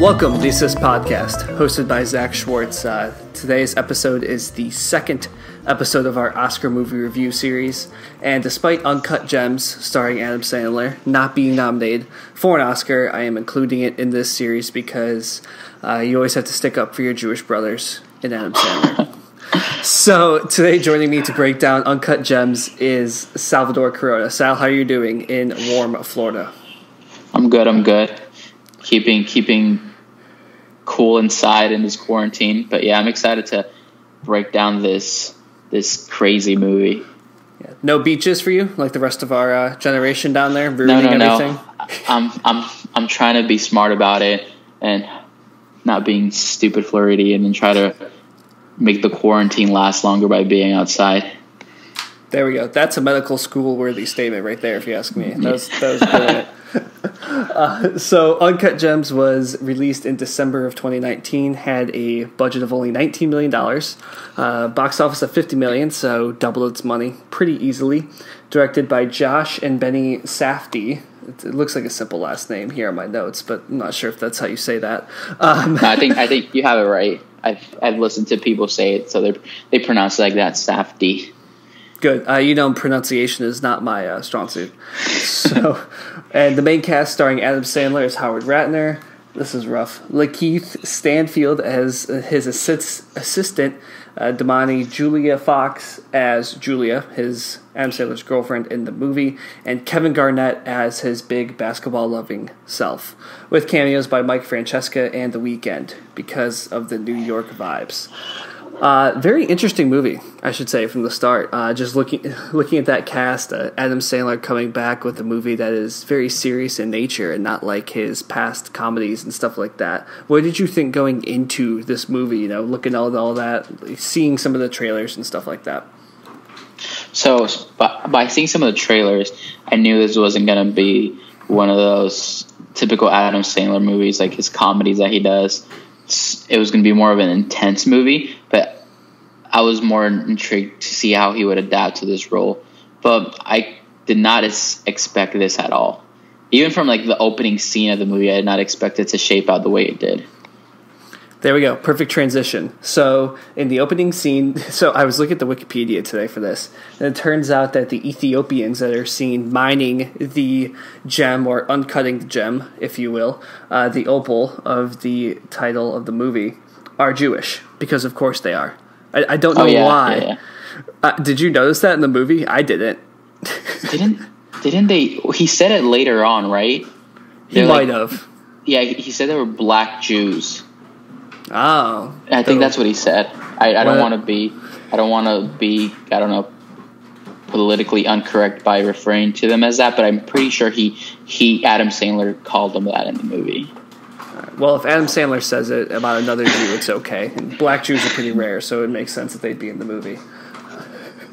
Welcome to Assist Podcast, hosted by Zach Schwartz. Uh, today's episode is the second episode of our Oscar movie review series, and despite Uncut Gems, starring Adam Sandler, not being nominated for an Oscar, I am including it in this series because uh, you always have to stick up for your Jewish brothers in Adam Sandler. so today, joining me to break down Uncut Gems is Salvador Corona. Sal, how are you doing in warm Florida? I'm good. I'm good. Keeping keeping cool inside in this quarantine. But yeah, I'm excited to break down this this crazy movie. Yeah. No beaches for you, like the rest of our uh, generation down there, ruining no, no, everything. No. I'm I'm I'm trying to be smart about it and not being stupid Floridian and try to make the quarantine last longer by being outside. There we go. That's a medical school worthy statement right there, if you ask me. That was, that was brilliant. uh, so, Uncut Gems was released in December of 2019. Had a budget of only 19 million dollars, uh, box office of 50 million, so doubled its money pretty easily. Directed by Josh and Benny Safdie. It, it looks like a simple last name here on my notes, but I'm not sure if that's how you say that. Um, no, I think I think you have it right. I've I've listened to people say it, so they they pronounce it like that, Safdie. Good. Uh, you know, pronunciation is not my uh, strong suit. So, and the main cast starring Adam Sandler as Howard Ratner. This is rough. Lakeith Stanfield as his assist, assistant, uh, Demany Julia Fox as Julia, his Adam Sandler's girlfriend in the movie, and Kevin Garnett as his big basketball loving self, with cameos by Mike Francesa and The Weeknd because of the New York vibes. Uh, very interesting movie, I should say, from the start. Uh, just looking looking at that cast, uh, Adam Sandler coming back with a movie that is very serious in nature and not like his past comedies and stuff like that. What did you think going into this movie? You know, looking at all, all that, seeing some of the trailers and stuff like that. So, by, by seeing some of the trailers, I knew this wasn't going to be one of those typical Adam Sandler movies, like his comedies that he does it was going to be more of an intense movie, but I was more intrigued to see how he would adapt to this role. But I did not expect this at all. Even from like the opening scene of the movie, I did not expect it to shape out the way it did. There we go. Perfect transition. So, in the opening scene, so I was looking at the Wikipedia today for this, and it turns out that the Ethiopians that are seen mining the gem or uncutting the gem, if you will, uh, the opal of the title of the movie, are Jewish because, of course, they are. I, I don't know oh, yeah, why. Yeah, yeah. Uh, did you notice that in the movie? I didn't. didn't didn't they? He said it later on, right? They're he might like, have. Yeah, he said they were black Jews. Oh, I think that's what he said. I, I don't want to be, I don't want to be, I don't know, politically incorrect by referring to them as that, but I'm pretty sure he, he, Adam Sandler called them that in the movie. Well, if Adam Sandler says it about another Jew, it's okay. And black Jews are pretty rare, so it makes sense that they'd be in the movie.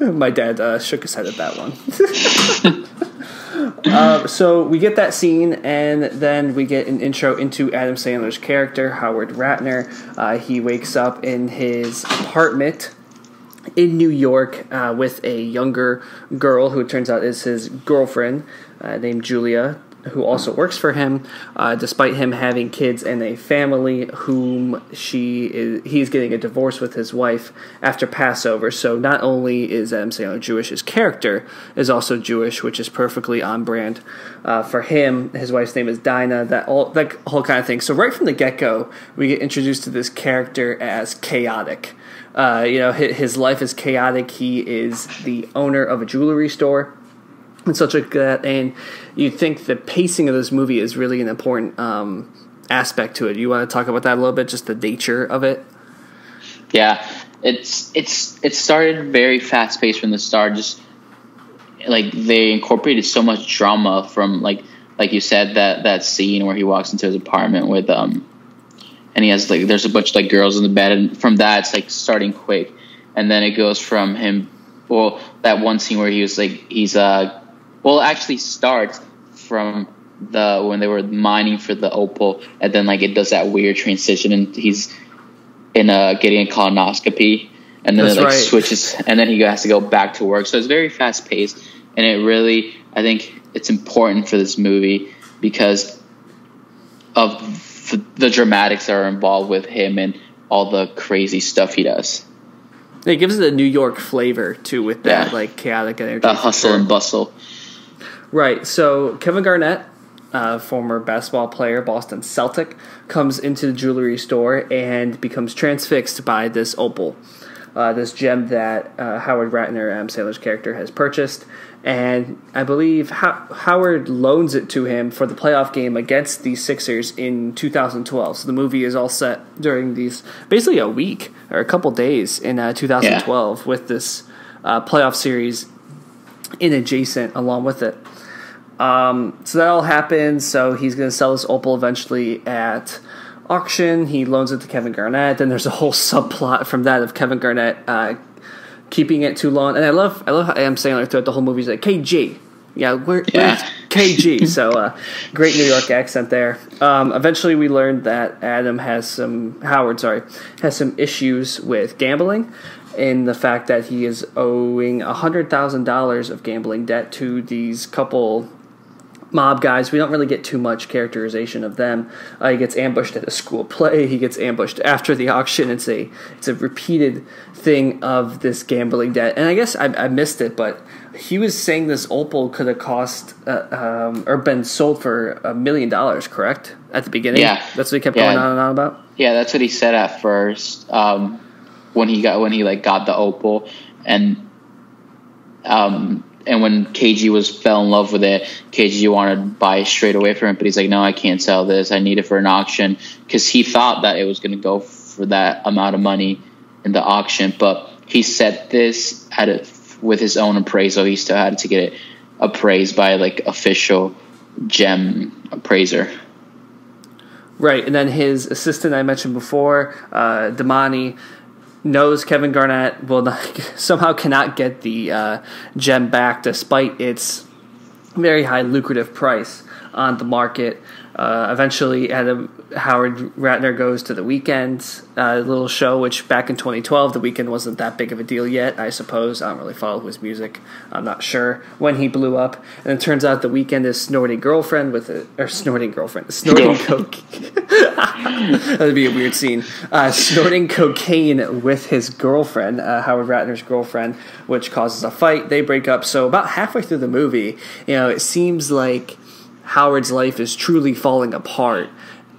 My dad uh, shook his head at that one. uh, so we get that scene, and then we get an intro into Adam Sandler's character, Howard Ratner. Uh, he wakes up in his apartment in New York uh, with a younger girl who turns out is his girlfriend uh, named Julia who also works for him, uh, despite him having kids and a family, whom she is, he's getting a divorce with his wife after Passover. So not only is Adam Sandler Jewish, his character is also Jewish, which is perfectly on brand uh, for him. His wife's name is Dinah. That all that whole kind of thing. So right from the get go, we get introduced to this character as chaotic. Uh, you know, his, his life is chaotic. He is the owner of a jewelry store and such like that. And you think the pacing of this movie is really an important um, aspect to it. You want to talk about that a little bit, just the nature of it? Yeah, it's it's it started very fast paced from the start. Just like they incorporated so much drama from like like you said that that scene where he walks into his apartment with um and he has like there's a bunch of like girls in the bed and from that it's like starting quick and then it goes from him well that one scene where he was like he's uh well, it actually starts from the when they were mining for the opal, and then like it does that weird transition, and he's in getting a colonoscopy, and then That's it like right. switches, and then he has to go back to work. So it's very fast paced, and it really I think it's important for this movie because of the dramatics that are involved with him and all the crazy stuff he does. It gives it a New York flavor too, with that Yeah. like chaotic energy. The hustle and bustle. Right. So Kevin Garnett, uh, former basketball player, Boston Celtic, comes into the jewelry store and becomes transfixed by this opal, uh, this gem that uh, Howard Ratner, Adam Sandler's character, has purchased. And I believe Ho- Howard loans it to him for the playoff game against the Sixers in 2012. So the movie is all set during these basically a week or a couple days in uh, 2012 with this uh, playoff series in adjacent along with it. Um, so that all happens. So he's going to sell this opal eventually at auction. He loans it to Kevin Garnett. Then there's a whole subplot from that of Kevin Garnett uh, keeping it too long. And I love, I love how Adam Sandler throughout the whole movie is like KG. Yeah, where, Yeah. KG? so uh, great New York accent there. Um, eventually, we learned that Adam has some Howard, sorry, has some issues with gambling. In the fact that he is owing hundred thousand dollars of gambling debt to these couple mob guys. We don't really get too much characterization of them. Uh, he gets ambushed at a school play. He gets ambushed after the auction. It's a it's a repeated thing of this gambling debt. And I guess I, I missed it, but he was saying this opal could have cost uh, um, or been sold for a million dollars. Correct at the beginning. Yeah. that's what he kept Yeah. going on and on about. Yeah, that's what he said at first. Um, when he got when he like got the opal and um and when KG was fell in love with it, KG wanted to buy it straight away from him, but he's like, no, I can't sell this. I need it for an auction because he thought that it was going to go for that amount of money in the auction, but he set this at a, with his own appraisal. He still had to get it appraised by like official gem appraiser. Right, and then his assistant I mentioned before, uh, Demany, knows Kevin Garnett will not, somehow cannot get the uh, gem back despite its very high lucrative price on the market. Uh, eventually, Adam Howard Ratner goes to the Weeknd uh, little show, which back in 2012, the Weeknd wasn't that big of a deal yet. I suppose I don't really follow his music. I'm not sure when he blew up. And it turns out the Weeknd is snorting girlfriend with a or snorting girlfriend, snorting coke. That'd be a weird scene. Uh, snorting cocaine with his girlfriend, uh, Howard Ratner's girlfriend, which causes a fight. They break up. So about halfway through the movie, you know, it seems like Howard's life is truly falling apart.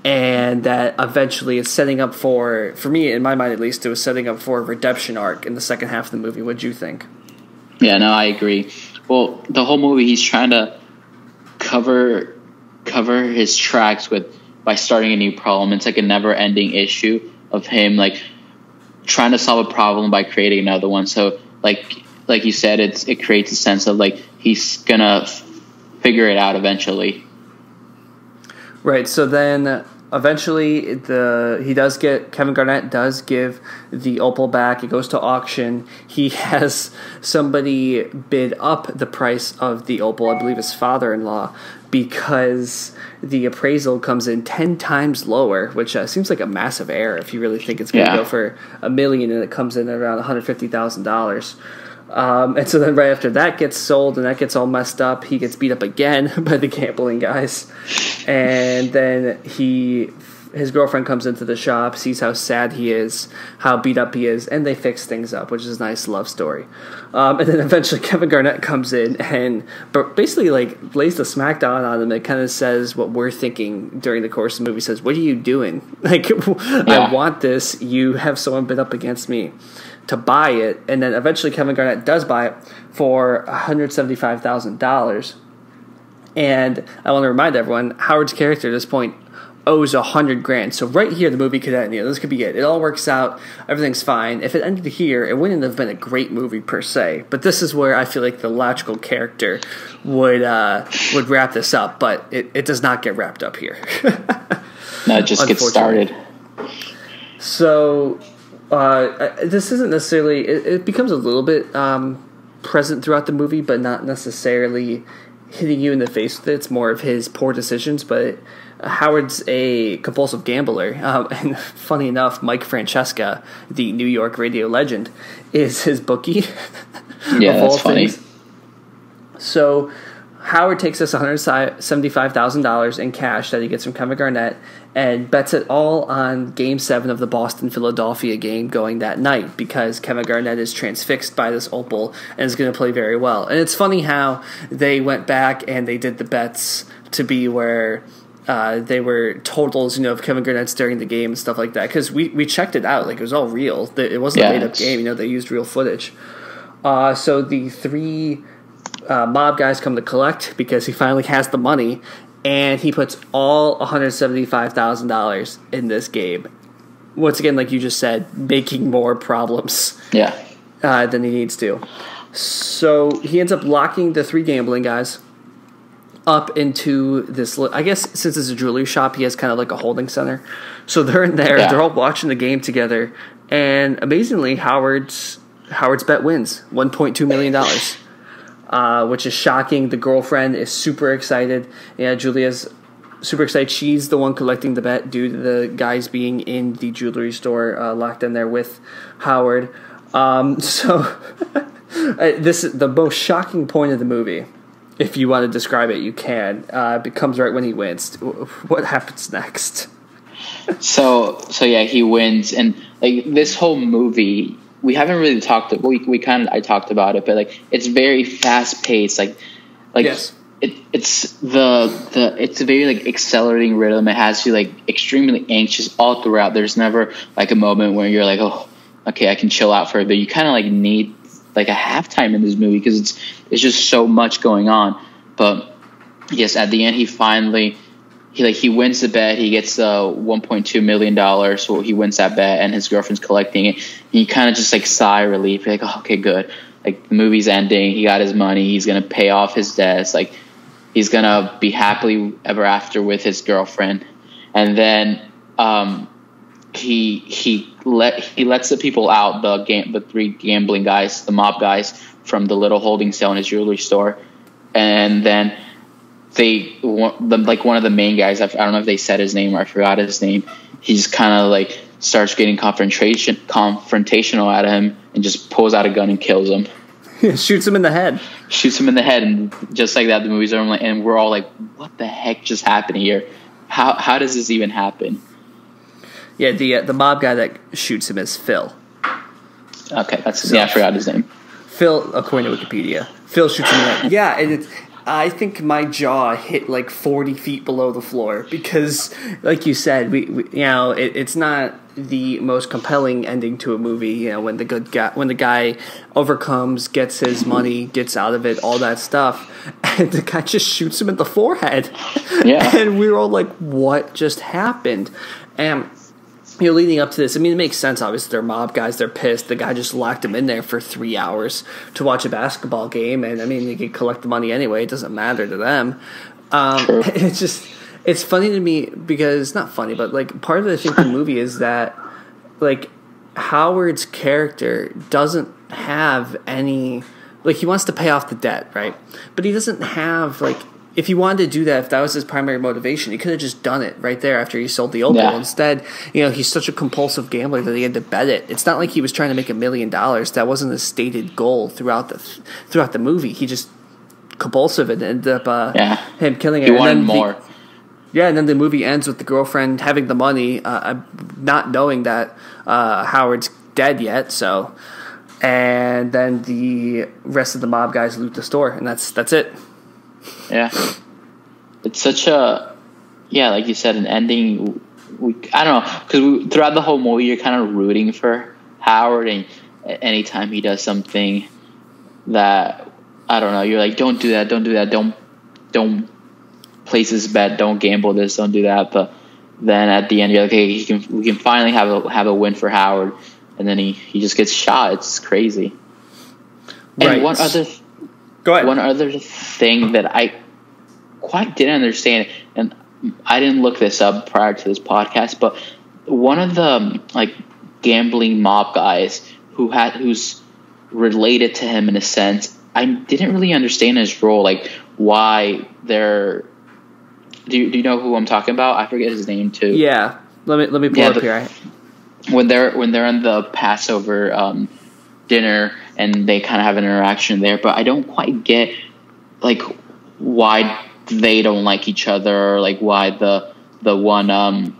And that eventually it's setting up for, for me, in my mind at least, it was setting up for a redemption arc in the second half of the movie. What'd you think? Yeah, no, I agree. Well, the whole movie he's trying to cover cover his tracks with by starting a new problem. It's like a never ending issue of him like trying to solve a problem by creating another one. So like like you said, it's it creates a sense of like he's gonna figure it out eventually. Right. So then eventually the he does get Kevin Garnett does give the opal back. It goes to auction. He has somebody bid up the price of the opal. I believe his father-in-law because the appraisal comes in 10 times lower, which uh, seems like a massive error if you really think it's going to Yeah. go for a million and it comes in around $150,000. Um, and so then right after that gets sold and that gets all messed up, he gets beat up again by the gambling guys. And then he his girlfriend comes into the shop, sees how sad he is, how beat up he is, and they fix things up, which is a nice love story. Um, and then eventually Kevin Garnett comes in and but basically like lays the smackdown on him. It kind of says what we're thinking during the course of the movie. Says, "What are you doing? Like, I want this. You have someone bid up against me." To buy it, and then eventually Kevin Garnett does buy it for one hundred seventy-five thousand dollars. And I want to remind everyone, Howard's character at this point owes a hundred grand. So right here, the movie could end. You know, this could be it. It all works out. Everything's fine. If it ended here, it wouldn't have been a great movie per se. But this is where I feel like the logical character would uh, would wrap this up. But it, it does not get wrapped up here. No, it just gets started. So uh, this isn't necessarily. It, it becomes a little bit um, present throughout the movie, but not necessarily hitting you in the face with it. It's more of his poor decisions. But Howard's a compulsive gambler, um, and funny enough, Mike Francesa, the New York radio legend, is his bookie. Yeah, that's funny. So Howard takes us $175,000 in cash that he gets from Kevin Garnett and bets it all on game seven of the Boston Philadelphia game going that night because Kevin Garnett is transfixed by this opal and is going to play very well. And it's funny how they went back and they did the bets to be where. Uh, they were totals, you know, of Kevin Garnett's during the game and stuff like that. Because we, we checked it out, like it was all real. It wasn't Yeah, a made up game. You know, they used real footage. Uh, so the three uh, mob guys come to collect because he finally has the money, and he puts all one hundred seventy five thousand dollars in this game. Once again, like you just said, making more problems Yeah. uh, than he needs to. So he ends up locking the three gambling guys up into this. I guess since it's a jewelry shop, he has kind of like a holding center. So they're in there. Yeah. They're all watching the game together, and amazingly, Howard's Howard's bet wins one point two million dollars. Uh, which is shocking. The girlfriend is super excited. Yeah, Julia's super excited. She's the one collecting the bet due to the guys being in the jewelry store uh, locked in there with Howard. Um, so uh, this is the most shocking point of the movie. If you want to describe it, you can. Uh, it comes right when he wins. What happens next? So so yeah, he wins, and like this whole movie, we haven't really talked. We we kind of I talked about it, but like it's very fast paced. Like like Yes. it it's the the it's a very like accelerating rhythm. It has you like extremely anxious all throughout. There's never like a moment where you're like, oh, okay, I can chill out for a bit. You kind of like need like a halftime in this movie because it's it's just so much going on. But yes, at the end, he finally he like he wins the bet. He gets uh 1.2 million dollars. So he wins that bet, and his girlfriend's collecting it. He kind of just like sigh relief, like oh, okay, good. Like the movie's ending. He got his money. He's gonna pay off his debts. Like he's gonna be happily ever after with his girlfriend. And then um, he he let he lets the people out the gam- the three gambling guys, the mob guys from the little holding cell in his jewelry store, and then they the, like one of the main guys. I don't know if they said his name or I forgot his name. He's kind of like starts getting confrontation confrontational at him and just pulls out a gun and kills him. Shoots him in the head. Shoots him in the head and just like that, the movie's over. And we're all like, "What the heck just happened here? How how does this even happen?" Yeah, the uh, the mob guy that shoots him is Phil. Okay, that's yeah, I forgot his name. Phil, according to Wikipedia, Phil shoots him in the head. Yeah, and it's. I think my jaw hit like forty feet below the floor because, like you said, we, we you know it, it's not the most compelling ending to a movie. You know, when the good guy when the guy overcomes, gets his money, gets out of it, all that stuff, and the guy just shoots him in the forehead. Yeah. and we were all like, "What just happened?" And you know, leading up to this, I mean, it makes sense. Obviously, they're mob guys. They're pissed. The guy just locked them in there for three hours to watch a basketball game, and I mean, they could collect the money anyway. It doesn't matter to them. Um, it's just, it's funny to me because it's not funny, but like part of the, I think the movie is that like Howard's character doesn't have any like he wants to pay off the debt, right? But he doesn't have like if he wanted to do that, if that was his primary motivation, he could have just done it right there after he sold the opal. Yeah. Instead, you know, he's such a compulsive gambler that he had to bet it. It's not like he was trying to make a million dollars. That wasn't his stated goal throughout the throughout the movie. He just compulsive and ended up uh, Yeah. him killing it. He And wanted then the- more. yeah, and then the movie ends with the girlfriend having the money, uh, uh, not knowing that uh, Howard's dead yet. So, and then the rest of the mob guys loot the store, and that's that's it. Yeah, it's such a yeah, like you said, an ending. We, I don't know because throughout the whole movie, you're kind of rooting for Howard, and anytime he does something that I don't know, you're like, don't do that, don't do that, don't don't place this bet, don't gamble this, don't do that. But then at the end, you're like, okay, he can we can finally have a have a win for Howard, and then he he just gets shot. It's crazy. And Right. one other Go ahead. one other thing that I quite didn't understand, and I didn't look this up prior to this podcast, but one of the um, like gambling mob guys who had who's related to him in a sense, I didn't really understand his role, like why they're. Do you, do you know who I'm talking about? I forget his name too. yeah, let me let me pull Yeah, up the- here. when they're when they're in the Passover um, dinner and they kind of have an interaction there, but I don't quite get like why they don't like each other, like why the the one um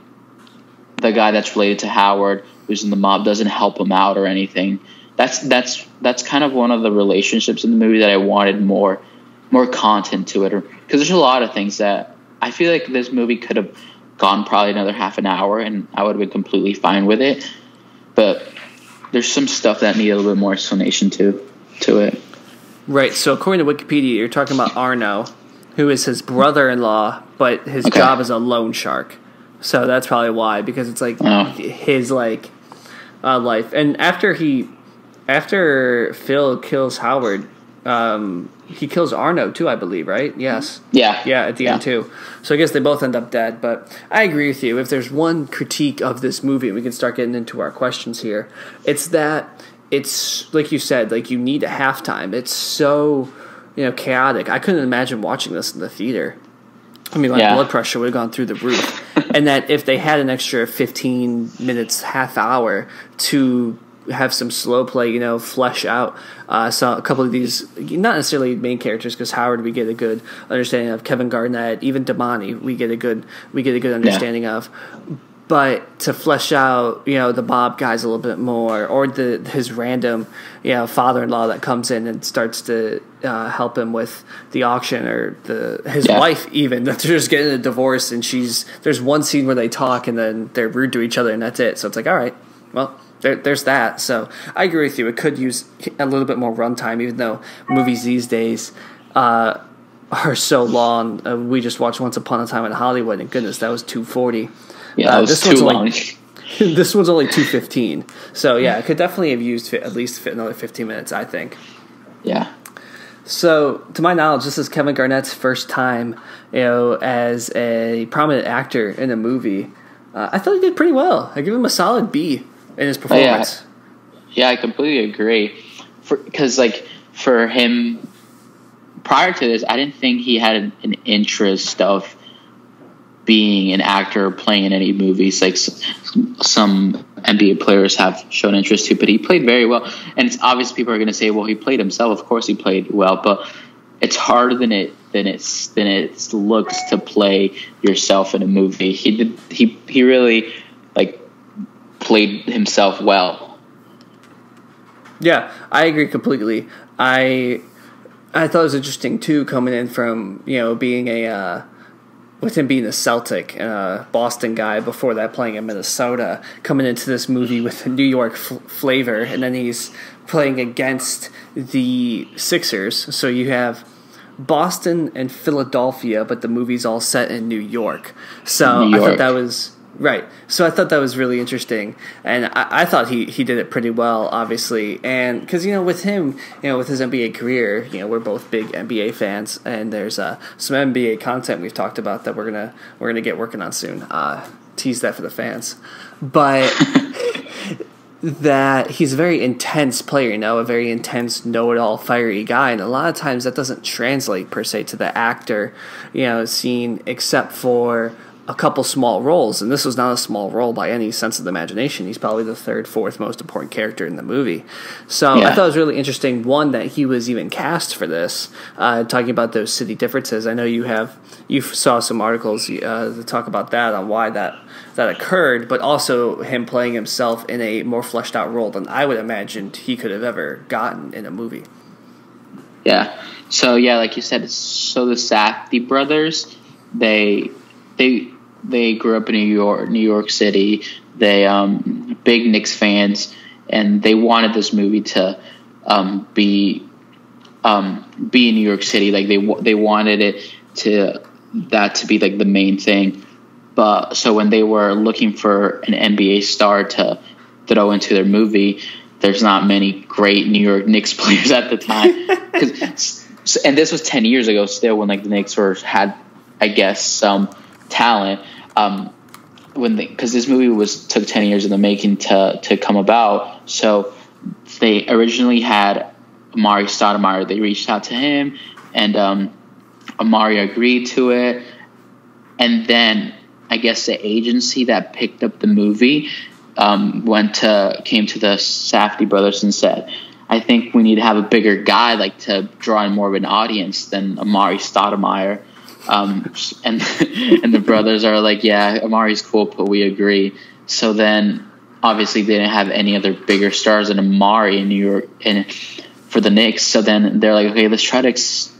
the guy that's related to Howard who's in the mob doesn't help him out or anything. That's that's that's kind of one of the relationships in the movie that I wanted more more content to it because there's a lot of things that I feel like this movie could have gone probably another half an hour and I would have been completely fine with it. But there's some stuff that needed a little bit more explanation to to it. Right. So according to Wikipedia, you're talking about Arno, who is his brother-in-law, but his Okay. job is a loan shark. So that's probably why, because it's like Oh. his like uh, life. And after he, after Phil kills Howard, um, he kills Arno too, I believe. Right? Yes. Yeah. Yeah, at the end too. So I guess they both end up dead. But I agree with you. If there's one critique of this movie, and we can start getting into our questions here, it's that it's like you said, like you need a halftime. It's so you know chaotic. I couldn't imagine watching this in the theater. I mean, my Yeah. blood pressure would have gone through the roof. and that if they had an extra 15 minutes, half hour to have some slow play, you know, flesh out uh, so a couple of these, not necessarily main characters, because Howard we get a good understanding of Kevin Garnett, even Demany we get a good we get a good understanding of. But to flesh out, you know, the Bob guys a little bit more, or the his random, you know, father-in-law that comes in and starts to uh, help him with the auction, or the his Yeah. wife even that they're just getting a divorce, and she's there's one scene where they talk and then they're rude to each other, and that's it. So it's like, all right, well, there, there's that. So I agree with you. It could use a little bit more runtime, even though movies these days. Uh, are so long. Uh, we just watched Once Upon a Time in Hollywood, and goodness, that was two forty. Yeah, Uh, was this too one's long. only- this one's only two fifteen. So yeah, it could definitely have used fi- at least fit another fifteen minutes. I think. yeah. So, to my knowledge, this is Kevin Garnett's first time, you know, as a prominent actor in a movie. Uh, I thought he did pretty well. I give him a solid B in his oh, performance. Yeah, I completely agree. Because like for him, prior to this, I didn't think he had an, an interest of being an actor or playing in any movies. Like some NBA players have shown interest to, but he played very well. And it's obvious people are going to say, "Well, he played himself. Of course, he played well." But it's harder than it than it's than it looks to play yourself in a movie. He did. He he really played himself well. Yeah, I agree completely. I I thought it was interesting too, coming in from you know being a uh, with him being a Celtic, uh, Boston guy before that, playing in Minnesota, coming into this movie with a New York f- flavor, and then he's playing against the Sixers. So you have Boston and Philadelphia, but the movie's all set in New York. So New I thought that was right. So I thought that was really interesting, and I, I thought he, he did it pretty well, obviously. And because you know, with him, you know, with his NBA career, you know, we're both big NBA fans, and there's uh, some NBA content we've talked about that we're gonna we're gonna get working on soon. Uh, tease that for the fans, but. that he's a very intense player, you know, a very intense, know-it-all, fiery guy, and a lot of times that doesn't translate per se to the actor, you know, scene, except for a couple small roles, and this was not a small role by any sense of the imagination. He's probably the third, fourth most important character in the movie. So I thought it was really interesting. One that he was even cast for this. Uh, talking about those city differences, I know you have you saw some articles uh, that talk about that on why that that occurred, but also him playing himself in a more fleshed out role than I would imagine he could have ever gotten in a movie. Yeah. So yeah, like you said, so the Safdie brothers, they they they grew up in New York, New York City. They um big Knicks fans, and they wanted this movie to um be um be in New York City. Like they they wanted it to that to be like the main thing. But so when they were looking for an NBA star to throw into their movie, there's not many great New York Knicks players at the time. 'Cause- and this was ten years ago, still when like the Knicks were had, I guess, some talent. Um, when because this movie was took ten years in the making to to come about. So they originally had Amar'e Stoudemire. They reached out to him, and um, Amar'e agreed to it. And then I guess the agency that picked up the movie um, went to came to the Safdie brothers and said, I think we need to have a bigger guy, like to draw in more of an audience than Amar'e Stoudemire. Um, and and the brothers are like, yeah, Amar'e's cool, but we agree. So then, obviously, they didn't have any other bigger stars than Amar'e in New York and for the Knicks. So then they're like, okay, let's try to ex-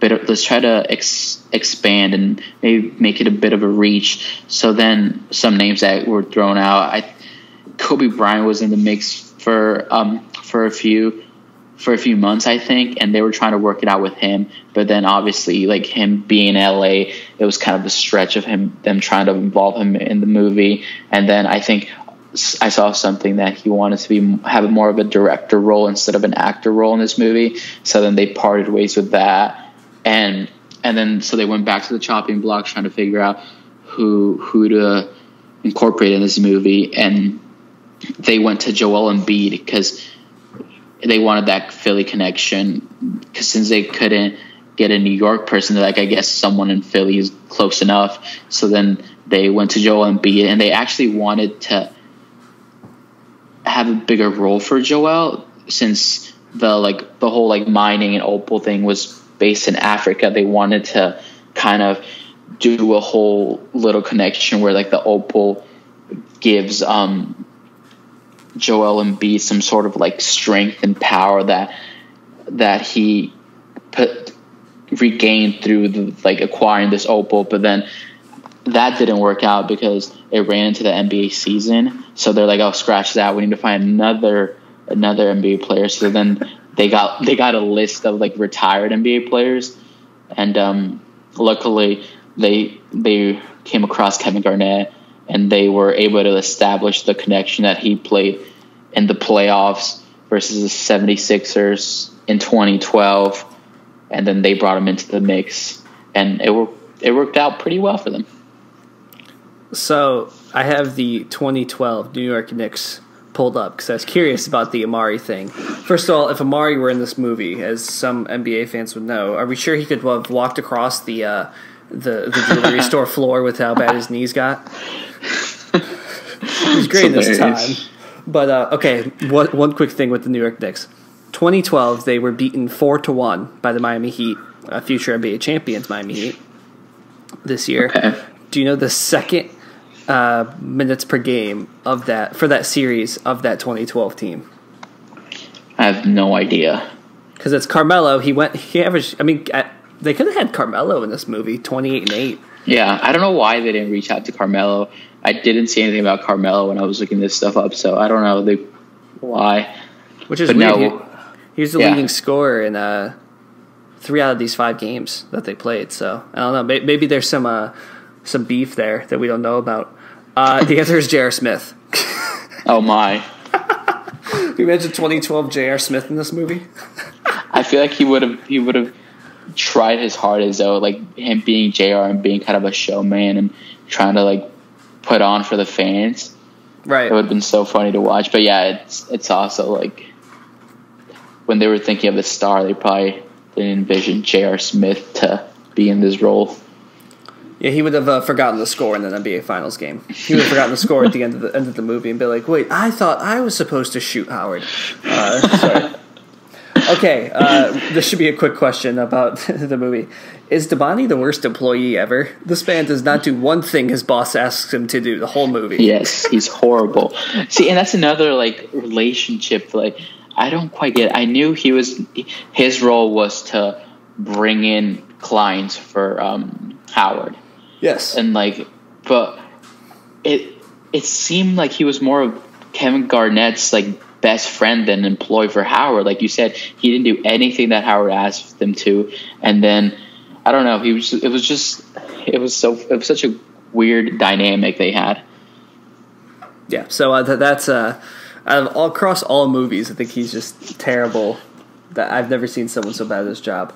let's try to ex- expand and maybe make it a bit of a reach. So then some names that were thrown out, I Kobe Bryant was in the mix for um, for a few for a few months, I think, and they were trying to work it out with him. But then obviously, like him being in LA, it was kind of a stretch of him them trying to involve him in the movie. And then I think I saw something that he wanted to be have more of a director role instead of an actor role in this movie. So then they parted ways with that, and and then so they went back to the chopping block trying to figure out who who to incorporate in this movie, and they went to Joel Embiid because they wanted that Philly connection. Because since they couldn't get a New York person, like I guess someone in Philly is close enough. So then they went to Joel Embiid, and they actually wanted to have a bigger role for Joel since the like the whole like mining and opal thing was based in Africa. They wanted to kind of do a whole little connection where like the opal gives um Joel Embiid some sort of like strength and power that that he put regained through the, like acquiring this opal, but then that didn't work out because it ran into the NBA season. So they're like, "Oh, scratch that. We need to find another another NBA player." So then they got they got a list of like retired NBA players, and um, luckily they they came across Kevin Garnett and they were able to establish the connection that he played in the playoffs versus the 76ers in 2012 and then they brought him into the mix and it worked it worked out pretty well for them. So, I have the 2012 New York Knicks pulled up because I was curious about the Amar'e thing. First of all, if Amar'e were in this movie, as some NBA fans would know, are we sure he could have walked across the uh, the, the jewelry store floor with how bad his knees got? He was great this time. But uh, okay, one, one quick thing with the New York Knicks. 2012, they were beaten four to one by the Miami Heat, uh, future NBA champions Miami Heat. This year, Okay. do you know the second uh, minutes per game of that for that series of that 2012 team? I have no idea. Because it's Carmelo. He went. He averaged. I mean, they could have had Carmelo in this movie, 28 and eight. Yeah, I don't know why they didn't reach out to Carmelo. I didn't see anything about Carmelo when I was looking this stuff up, so I don't know they, why. Which is But weird. no. He, was the Yeah. leading scorer in uh, three out of these five games that they played. So I don't know. Maybe, maybe there's some uh, some beef there that we don't know about. Uh, the answer is J.R. Smith. Oh my! You imagine 2012 J.R. Smith in this movie? I feel like he would have he would have tried his hardest though, like him being J.R. and being kind of a showman and trying to like put on for the fans. Right. It would have been so funny to watch. But yeah, it's it's also like when they were thinking of the star, they probably didn't envision J.R. Smith to be in this role. Yeah, he would have uh, forgotten the score in an NBA Finals game. He would have forgotten the score at the end of the end of the movie and be like, "Wait, I thought I was supposed to shoot Howard." Uh, sorry. Okay, uh, this should be a quick question about the movie. Is Demany the worst employee ever? This man does not do one thing his boss asks him to do the whole movie. Yes, he's horrible. See, and that's another like relationship. Like, I don't quite get. It. I knew he was. His role was to bring in clients for um, Howard, Yes. and like, but it it seemed like he was more of Kevin Garnett's like best friend than employee for Howard. Like you said, he didn't do anything that Howard asked him to, and then I don't know. He was. It was just. It was so. It was such a weird dynamic they had. Yeah, so uh, th- that's uh, out of all across all movies, I think he's just terrible. That I've never seen someone so bad at his job.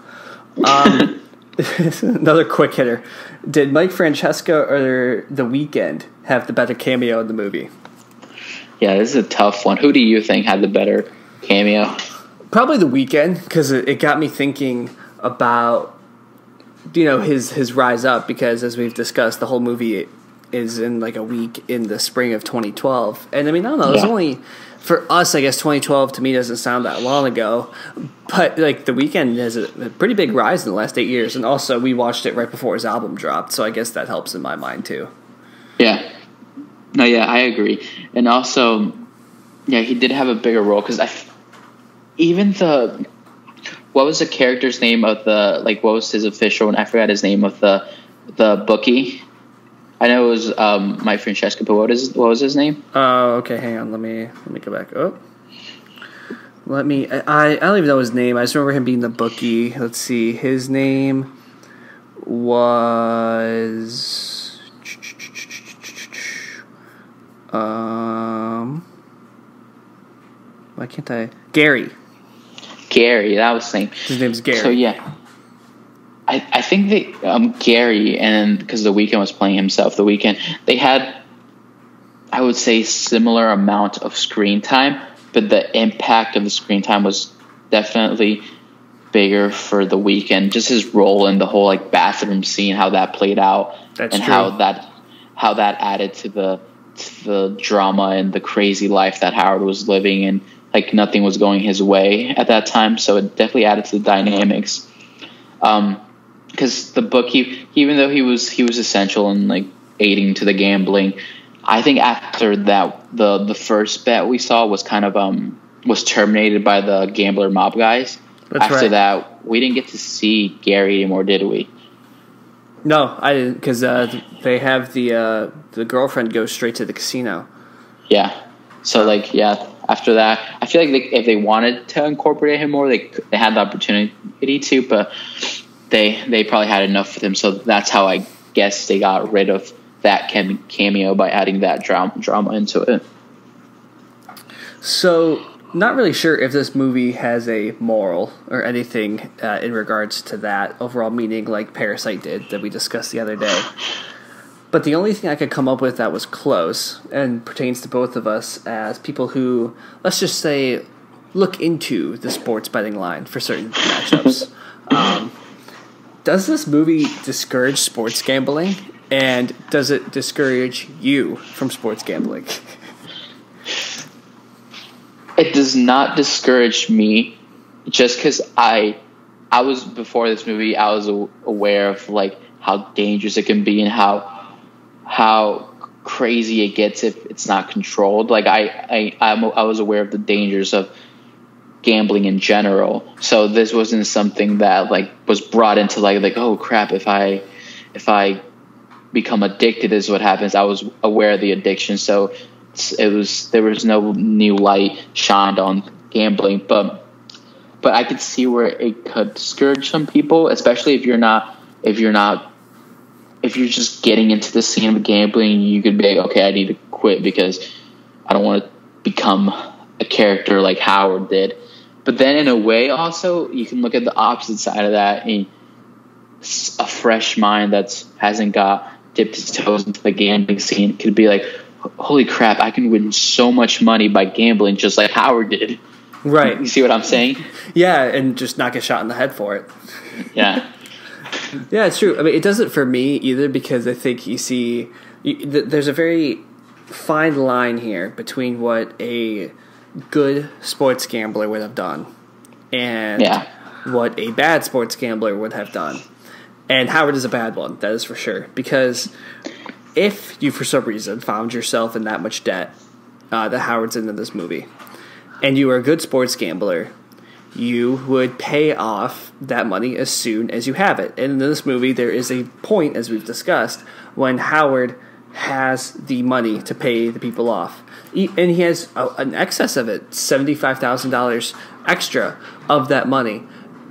Um, another quick hitter: Did Mike Francesa or The Weeknd have the better cameo in the movie? Yeah, this is a tough one. Who do you think had the better cameo? Probably The Weeknd because it, it got me thinking about you know his his rise up because as we've discussed, the whole movie is in like a week in the spring of 2012. And I mean, I don't know, it's Yeah. only for us, I guess 2012 to me doesn't sound that long ago, but like the Weeknd has a, a pretty big rise in the last eight years. And also, we watched it right before his album dropped, so I guess that helps in my mind too. Yeah. No, yeah, I agree. And also, yeah, he did have a bigger role because I, even the, what was the character's name of the like? What was his official? And I forgot his name of the, the bookie. I know it was um, Mike Francesa, but what is what was his name? Oh, okay. Hang on. Let me let me go back. Oh, let me. I I don't even know his name. I just remember him being the bookie. Let's see. His name was um. Why can't I? Gary. Gary. That was the name. His name's Gary. So yeah, I I think they um Gary and because the Weeknd was playing himself, the Weeknd they had, I would say similar amount of screen time, but the impact of the screen time was definitely bigger for the Weeknd. Just his role in the whole like bathroom scene, how that played out, That's and true. how that how that added to the the drama and the crazy life that Howard was living and like nothing was going his way at that time. So it definitely added to the dynamics. Um, because the bookie, even though he was he was essential in like aiding to the gambling, I think after that the the first bet we saw was kind of um was terminated by the gambler mob guys. That's after right. that, we didn't get to see Gary anymore, did we? No, I didn't because uh, they have the uh, the girlfriend go straight to the casino. Yeah. So like yeah, after that, I feel like they, if they wanted to incorporate him more, they they had the opportunity to, but they they probably had enough with him. So that's how I guess they got rid of that cameo by adding that drama drama into it. So, not really sure if this movie has a moral or anything uh, in regards to that overall meaning, like Parasite did that we discussed the other day. But the only thing I could come up with that was close and pertains to both of us as people who, let's just say, look into the sports betting line for certain matchups. Um, does this movie discourage sports gambling? And does it discourage you from sports gambling? It does not discourage me, just because I I was before this movie, I was aware of like how dangerous it can be and how how crazy it gets if it's not controlled. Like I I I'm, I was aware of the dangers of gambling in general. So this wasn't something that like was brought into like like oh crap if I if I become addicted is what happens. I was aware of the addiction, so it was there was no new light shined on gambling, but but I could see where it could discourage some people, especially if you're not if you're not if you're just getting into the scene of gambling. You could be like, okay, I need to quit because I don't want to become a character like Howard did. But then, in a way, also you can look at the opposite side of that and a fresh mind that hasn't got dipped his toes into the gambling scene could be like, holy crap, I can win so much money by gambling just like Howard did. Right. You see what I'm saying? Yeah, and just not get shot in the head for it. Yeah. Yeah, it's true. I mean, it doesn't for me either because I think you see, you, th- there's a very fine line here between what a good sports gambler would have done and Yeah. what a bad sports gambler would have done. And Howard is a bad one, that is for sure. Because if you, for some reason, found yourself in that much debt uh, that Howard's in this movie, and you were a good sports gambler, you would pay off that money as soon as you have it. And in this movie, there is a point, as we've discussed, when Howard has the money to pay the people off. He, and he has a, an excess of it $75,000 extra of that money.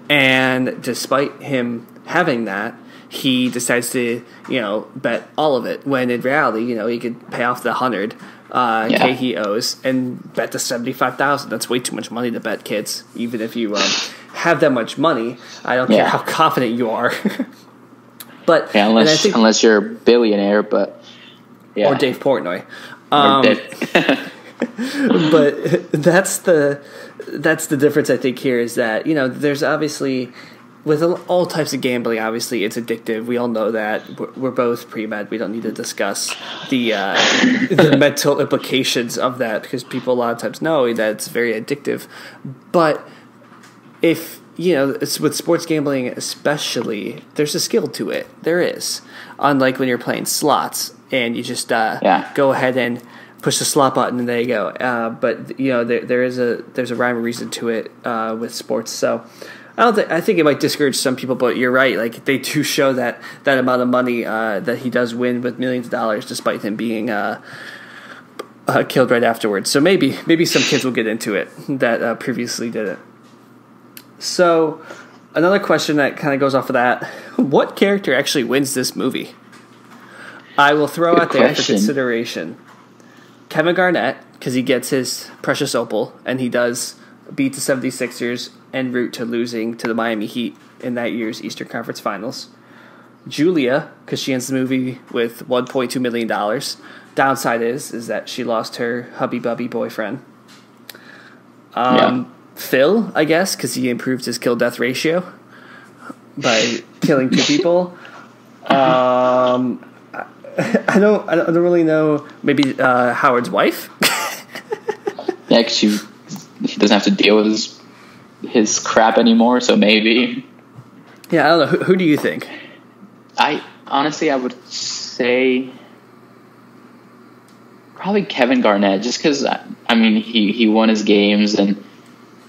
And despite him having that, he decides to, you know, bet all of it. When in reality, you know, he could pay off the hundred uh, Yeah. K he owes and bet the seventy five thousand. That's way too much money to bet, kids. Even if you um, have that much money, I don't care how confident you are. but Yeah, unless think, unless you're a billionaire, but yeah. or Dave Portnoy. Or Um, Dave- but that's the that's the difference I think here is that you know there's obviously with all types of gambling, obviously it's addictive. We all know that. We're, we're both pre med. We don't need to discuss the uh, the mental implications of that because people a lot of times know that it's very addictive. But if you know, it's with sports gambling especially, there's a skill to it. There is, unlike when you're playing slots and you just uh, Yeah. go ahead and push the slot button and there you go. Uh, but you know, there there is a there's a rhyme or reason to it uh, with sports. So. I don't think I think it might discourage some people, but you're right. Like they do show that that amount of money uh, that he does win with millions of dollars, despite him being uh, uh, killed right afterwards. So maybe maybe some kids will get into it that uh, previously didn't. So another question that kind of goes off of that: What character actually wins this movie? I will throw Good out there for consideration. Kevin Garnett, because he gets his precious opal, and he does beat the 76ers en route to losing to the Miami Heat in that year's Eastern Conference Finals. Julia, because she ends the movie with $1.2 million. Downside is is that she lost her hubby bubby boyfriend. Um, Phil, I guess, because he improved his kill death ratio by killing two people. Um, I, I don't. I don't really know. Maybe uh, Howard's wife. Yeah, because she he doesn't have to deal with his his crap anymore. So maybe yeah, I don't know. Who, who do you think? I honestly I would say probably Kevin Garnett, just because I, I mean he he won his games and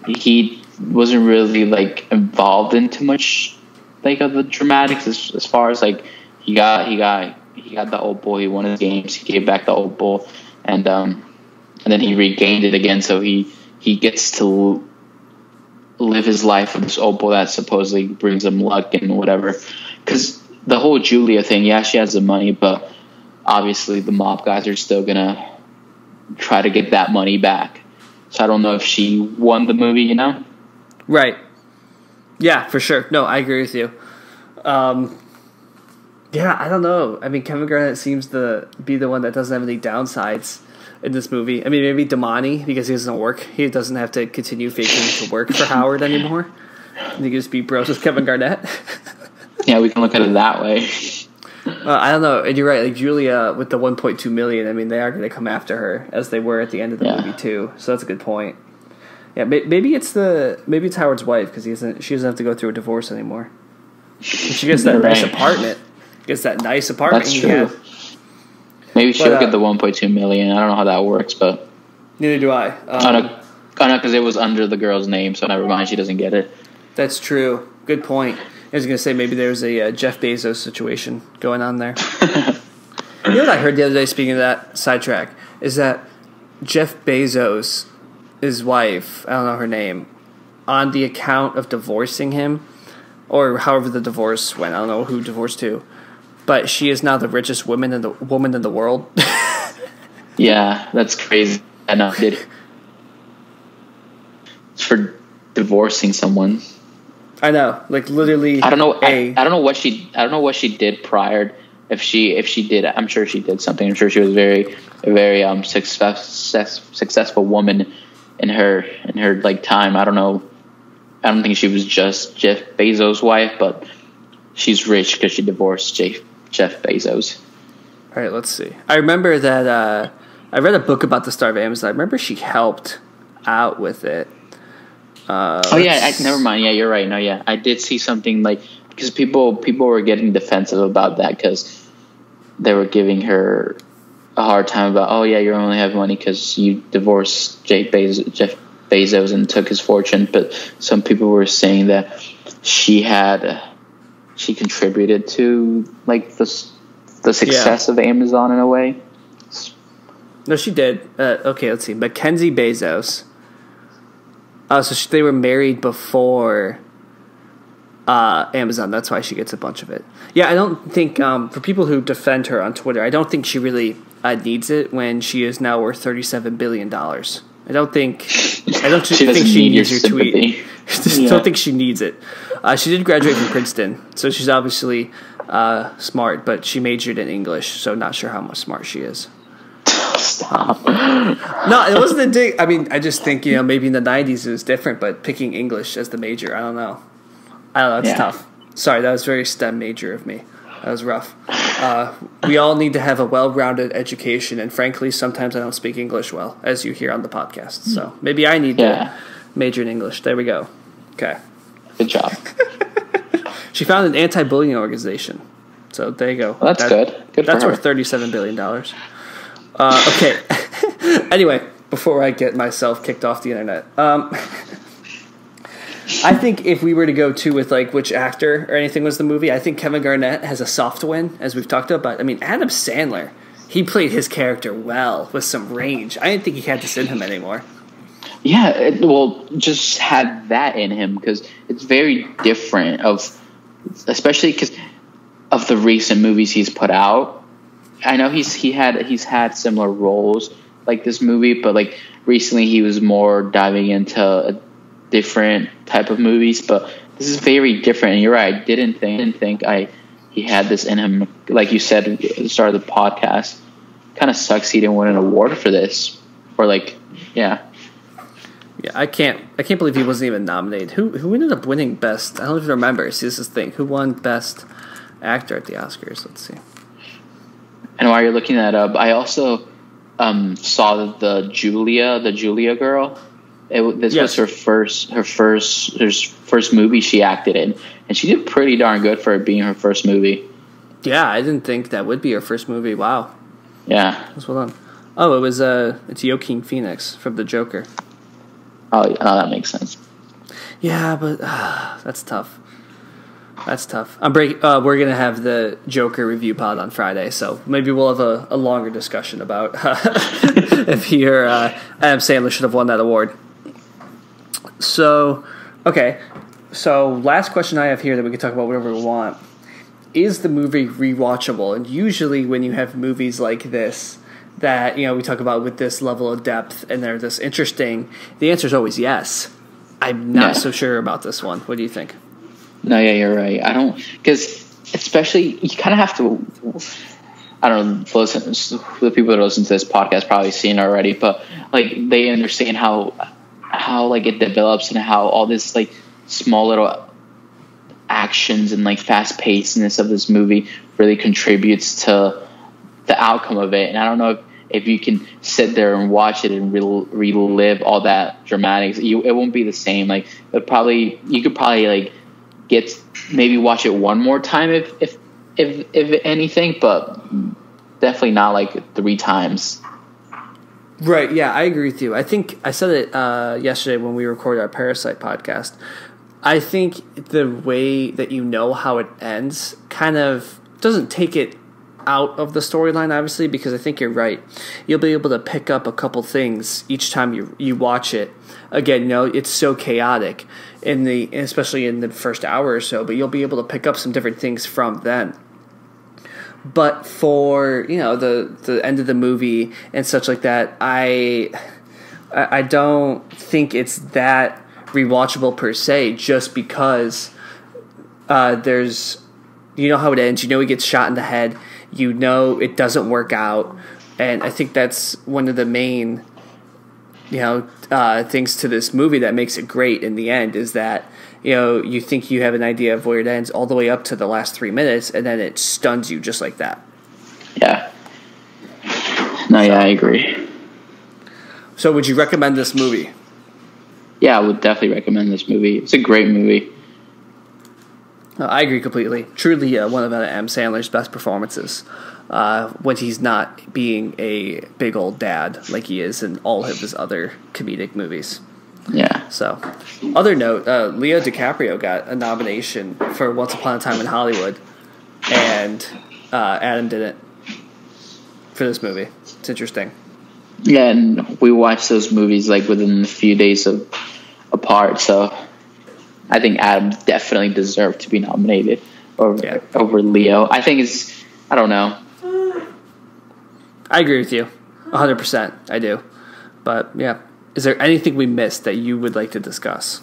he wasn't really like involved in too much like of the dramatics as, as far as like he got he got he got the old boy he won his games he gave back the old bull and um and then he regained it again so he he gets to live his life with this opal that supposedly brings him luck and whatever. Because the whole Julia thing, yeah, she has the money, but obviously the mob guys are still gonna try to get that money back. So I don't know if she won the movie, you know? Right. Yeah, for sure. No, I agree with you. Um, yeah, I don't know. I mean, Kevin Garnett seems to be the one that doesn't have any downsides in this movie. I mean, maybe Demany because he doesn't work. He doesn't have to continue faking to work for Howard anymore. And he can just be bros with Kevin Garnett. Yeah, we can look at it that way. Uh, I don't know, and you're right. Like Julia with the 1.2 million. I mean, they are going to come after her as they were at the end of the Yeah. movie too. So that's a good point. Yeah, may- maybe it's the maybe it's Howard's wife because he doesn't. She doesn't have to go through a divorce anymore. She gets that You're nice apartment. Gets that nice apartment. That's true. had. Maybe she'll But, uh, get the 1.2 million. I don't know how that works, but Neither do I. oh Um, no, oh no, because it was under the girl's name, so never mind. She doesn't get it. That's true. Good point. I was going to say maybe there's a uh, Jeff Bezos situation going on there. You know what I heard the other day, speaking of that sidetrack, is that Jeff Bezos, his wife, I don't know her name, on the account of divorcing him, or however the divorce went, I don't know who divorced who, but she is now the richest woman in the woman in the world. Yeah, that's crazy. I. Did for divorcing someone. I know, like literally. I don't know. I, A, I don't know what she. I don't know what she did prior. If she, if she did, I'm sure she did something. I'm sure she was very, a very um success, successful woman in her in her like time. I don't know. I don't think she was just Jeff Bezos' wife, but she's rich because she divorced Jeff Jeff Bezos. All right, let's see. I remember that uh, I read a book about the star of Amazon. I remember she helped out with it. Uh, Oh yeah, I, never mind. Yeah, you're right. No, yeah, I did see something like because people people were getting defensive about that because they were giving her a hard time about oh yeah, you only have money because you divorced Bezos, Jeff Bezos and took his fortune. But some people were saying that she had she contributed to like the the success of Amazon in a way. No, she did. Uh, okay, let's see. MacKenzie Bezos. Oh, so she, they were married before uh, Amazon. That's why she gets a bunch of it. Yeah, I don't think um, for people who defend her on Twitter, I don't think she really uh, needs it when she is now worth thirty-seven billion dollars. I don't think. I don't She think she need your needs your tweet. Just Yeah. don't think she needs it. Uh, she did graduate from Princeton, so she's obviously uh, smart, but she majored in English, so not sure how much smart she is. Stop. No, it wasn't a dig. I mean, I just think you know maybe in the '90s it was different, but picking English as the major, I don't know. I don't know. It's Yeah. tough. Sorry, that was very STEM major of me. That was rough. Uh, we all need to have a well-rounded education, and frankly, sometimes I don't speak English well, as you hear on the podcast. So maybe I need Yeah. to major in English. There we go. Okay. Good job. She founded an anti-bullying organization. So there you go. Well, that's good. Good that's worth thirty-seven billion dollars. Uh, okay. anyway, before I get myself kicked off the internet, um, I think if we were to go to with like which actor or anything was the movie, I think Kevin Garnett has a soft win, as we've talked about. I mean, Adam Sandler, he played his character well with some range. I didn't think he had this in him anymore. Yeah, it, well, just had that in him because it's very different of, especially because of the recent movies he's put out. I know he's he had he's had similar roles like this movie, but like recently he was more diving into a different type of movies. But this is very different. And you're right, I didn't think didn't think I he had this in him. Like you said at the start of the podcast, kind of sucks he didn't win an award for this, or like yeah. Yeah, I can't. I can't believe he wasn't even nominated. Who who ended up winning best? I don't even remember. See, this is the thing. Who won best actor at the Oscars? Let's see. And while you're looking that up, I also um, saw the Julia, the Julia girl. It, this Yes. was her first, her first, her first movie she acted in, and she did pretty darn good for it being her first movie. Yeah, I didn't think that would be her first movie. Wow, Yeah. that's well done. Oh, it was uh, it's Joaquin Phoenix from The Joker. Oh, oh that makes sense. Yeah, but uh, that's tough. That's tough. I'm break. Uh, we're gonna have the Joker review pod on Friday, so maybe we'll have a, a longer discussion about if he or uh, Adam Sandler should have won that award. So, okay. So, last question I have here that we can talk about whatever we want is the movie rewatchable? And usually, when you have movies like this that you know we talk about with this level of depth and they're this interesting, the answer is always yes. I'm not Yeah. so sure about this one. What do you think? No, yeah, you're right. I don't because especially you kind of have to. I don't know. Listen, the people that listen to this podcast probably seen already, but like they understand how how like it develops and how all this like small little actions and like fast pacedness of this movie really contributes to outcome of it. And I don't know if, if you can sit there and watch it and rel relive all that dramatics. You, it won't be the same. Like it probably you could probably like get maybe watch it one more time if if if if anything, but definitely not like three times. Right. Yeah, I agree with you. I think I said it uh, yesterday when we recorded our Parasite podcast. I think the way that you know how it ends kind of doesn't take it out of the storyline, obviously, because I think you're right. You'll be able to pick up a couple things each time you you watch it. Again, you know, it's so chaotic in the especially in the first hour or so, but you'll be able to pick up some different things from then but for you know the the end of the movie and such like that i i don't think it's that rewatchable per se just because uh, there's you know how it ends you know he gets shot in the head you know it doesn't work out and i think that's one of the main you know uh, things to this movie that makes it great in the end is that you know you think you have an idea of where it ends all the way up to the last three minutes and then it stuns you just like that Yeah. No, yeah, I agree. so would you recommend this movie Yeah, I would definitely recommend this movie. It's a great movie. I agree completely. Truly, uh, one of Adam Sandler's best performances uh, when he's not being a big old dad like he is in all of his other comedic movies. Yeah. So, other note: uh, Leo DiCaprio got a nomination for Once Upon a Time in Hollywood, and uh, Adam didn't for this movie. It's interesting. Yeah, and we watched those movies like within a few days of apart, so I think Adam definitely deserved to be nominated over Yeah. over Leo. I think it's I don't know. I agree with you, hundred percent. I do, but yeah. Is there anything we missed that you would like to discuss?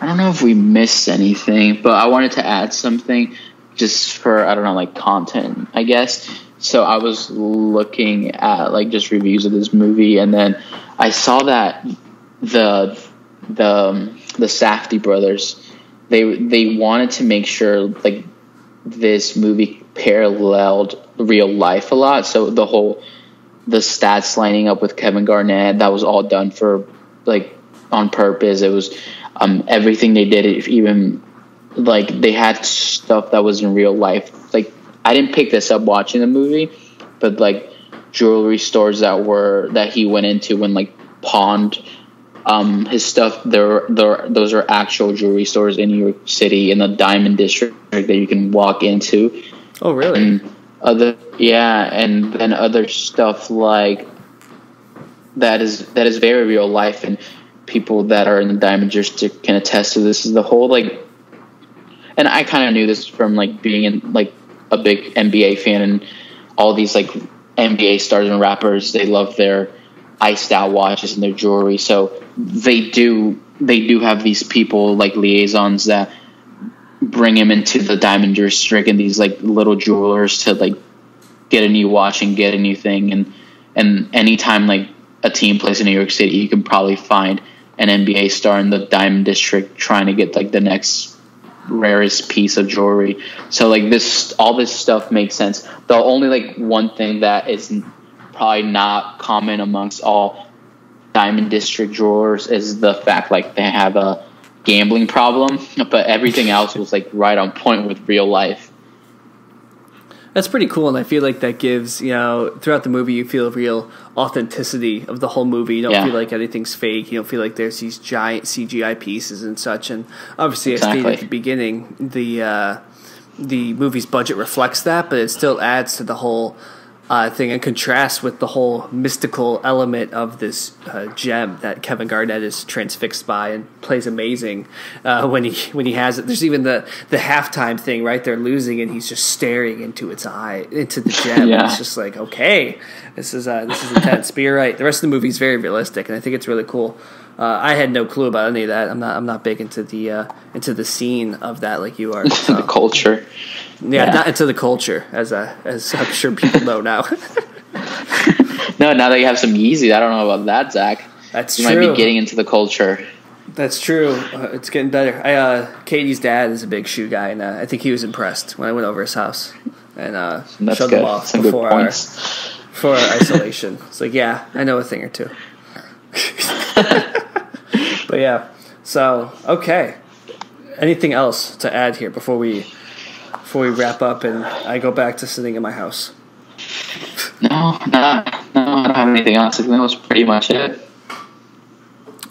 I don't know if we missed anything, but I wanted to add something just for I don't know like content, I guess. So I was looking at like just reviews of this movie, and then I saw that the the um, the Safdie brothers, they they wanted to make sure like this movie paralleled real life a lot. So the whole the stats lining up with Kevin Garnett that was all done for like on purpose. It was um, everything they did. Even like they had stuff that was in real life. Like I didn't pick this up watching the movie, but like jewelry stores that were that he went into when like pawned um, his stuff. There, there, those are actual jewelry stores in New York City in the Diamond District that you can walk into. Oh, really? And other, yeah, and then other stuff like that is that is very real life, and people that are in the Diamond District can attest to this. Is the whole like, and I kind of knew this from like being in like a big NBA fan and all these like NBA stars and rappers. They love their iced out watches and their jewelry. So they do they do have these people like liaisons that bring him into the diamond district and these like little jewelers to like get a new watch and get a new thing and and anytime like a team plays in New York City, you can probably find an NBA star in the diamond district trying to get like the next rarest piece of jewelry. So like this all this stuff makes sense. The only like one thing that is probably not common amongst all diamond district drawers is the fact like they have a gambling problem, but everything else was like right on point with real life. That's pretty cool, and I feel like that gives you know throughout the movie you feel real authenticity of the whole movie. You don't Yeah. feel like anything's fake. You don't feel like there's these giant CGI pieces and such. And obviously, I stated Exactly. at the beginning the uh, the movie's budget reflects that, but it still adds to the whole uh, thing and contrasts with the whole mystical element of this uh, gem that Kevin Garnett is transfixed by and plays amazing uh, when he when he has it. There's even the the halftime thing right there losing and he's just staring into its eye into the gem. Yeah. It's just like okay, this is uh, this is intense. but you're right. The rest of the movie is very realistic and I think it's really cool. Uh, I had no clue about any of that. I'm not. I'm not big into the uh, into the scene of that like you are. the culture. Yeah, Yeah. not into the culture, as uh, as I'm sure people know now. No, now that you have some Yeezy, I don't know about that, Zach. That's you true. might be getting into the culture. That's true. Uh, it's getting better. I uh, Katie's dad is a big shoe guy, and uh, I think he was impressed when I went over his house and uh, That's showed good. them off Some before our, our isolation. It's like, yeah, I know a thing or two. but yeah, so okay. Anything else to add here before we before we wrap up and I go back to sitting in my house? No, no, no, I don't have anything else. I think that was pretty much it.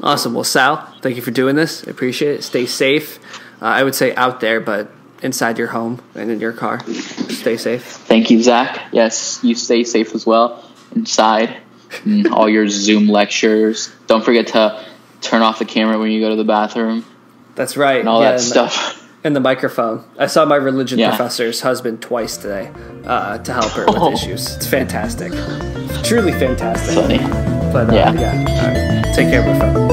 Awesome. Well, Sal, thank you for doing this. I appreciate it. Stay safe. Uh, I would say out there, but inside your home and in your car. Stay safe. Thank you, Zach. Yes, you stay safe as well inside. All your Zoom lectures. Don't forget to turn off the camera when you go to the bathroom That's right. and all Yeah, that and- stuff. And the microphone. I saw my religion Yeah. professor's husband twice today uh, to help her with Oh. issues. It's fantastic. Truly fantastic. Funny. But uh, Yeah. yeah. All right. Take care, my friend.